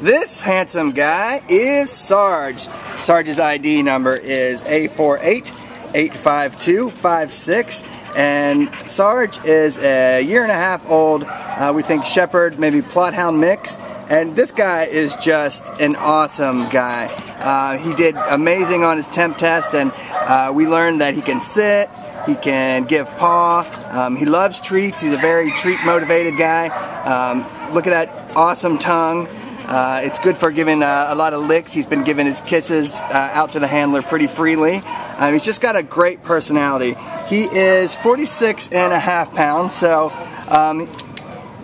This handsome guy is Sarge. Sarge's ID number is A48-85256 and Sarge is a year and a half old, uh, we think Shepherd, maybe Plott Hound mix. And this guy is just an awesome guy. Uh, he did amazing on his temp test and uh, we learned that he can sit, he can give paw, um, he loves treats, he's a very treat motivated guy. Um, look at that awesome tongue. Uh, it's good for giving uh, a lot of licks. He's been giving his kisses uh, out to the handler pretty freely. Um, he's just got a great personality. He is 46 and a half pounds, so um,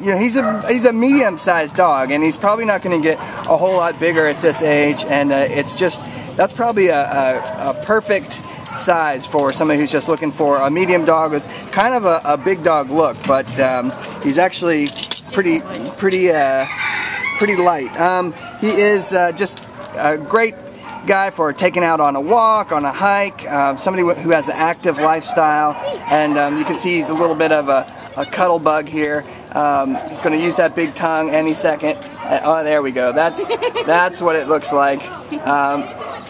you know he's a he's a medium-sized dog, and he's probably not going to get a whole lot bigger at this age. And uh, it's just that's probably a, a, a, perfect size for somebody who's just looking for a medium dog with kind of a, a big dog look, but um, he's actually pretty pretty uh, pretty light. Um, he is uh, just a great guy for taking out on a walk, on a hike, uh, somebody who has an active lifestyle, and um, you can see he's a little bit of a, a cuddle bug here. Um, he's going to use that big tongue any second. Uh, oh, there we go. That's that's what it looks like. Um,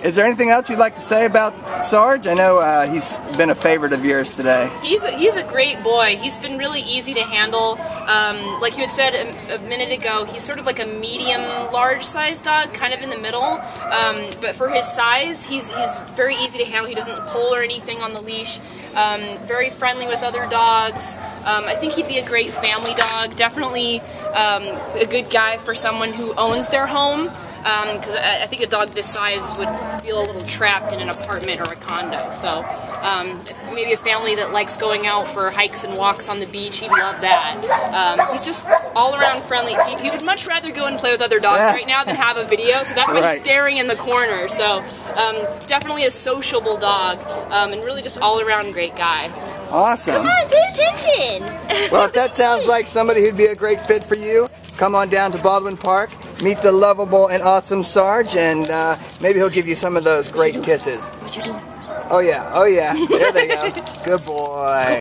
is there anything else you'd like to say about Sarge? I know uh, he's been a favorite of yours today. He's a, he's a great boy. He's been really easy to handle. Um, like you had said a, a, minute ago, he's sort of like a medium large size dog, kind of in the middle. Um, but for his size, he's, he's very easy to handle. He doesn't pull or anything on the leash. Um, very friendly with other dogs. Um, I think he'd be a great family dog. Definitely um, a good guy for someone who owns their home because um, I, I, think a dog this size would feel a little trapped in an apartment or a condo. So um, maybe a family that likes going out for hikes and walks on the beach, he'd love that. Um, he's just all around friendly. He, he, would much rather go and play with other dogs right now than have a video, so that's why right. he's staring in the corner. So um, definitely a sociable dog um, and really just all around great guy. Awesome. Come on, pay attention. well, if that sounds like somebody who'd be a great fit for you, come on down to Baldwin Park, meet the lovable and awesome Sarge, and uh, maybe he'll give you some of those great kisses. What you doing? Oh yeah, oh yeah. There they go. Good boy.